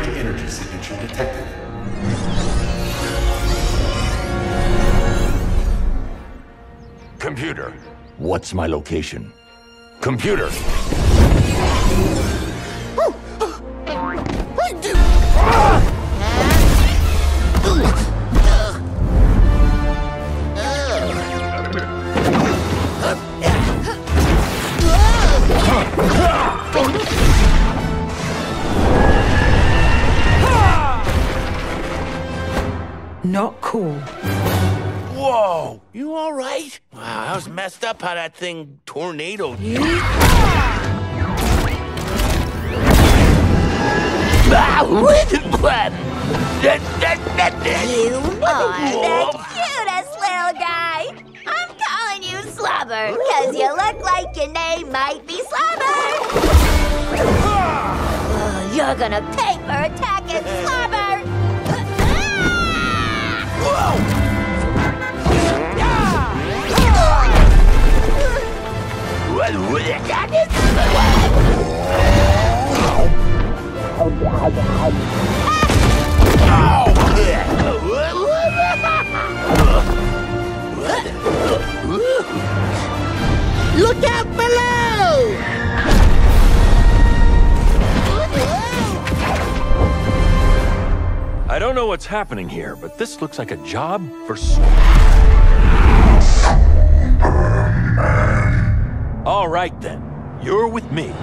energy signature detected. Computer, what's my location? Computer! Not cool. Whoa! You all right? Wow, I was messed up how that thing tornadoed you. You are the cutest little guy. I'm calling you Slobber, because you look like your name might be Slobber. Oh, you're gonna pay for attacking Slobber. Look out below! I don't know what's happening here, but this looks like a job for All right then, you're with me.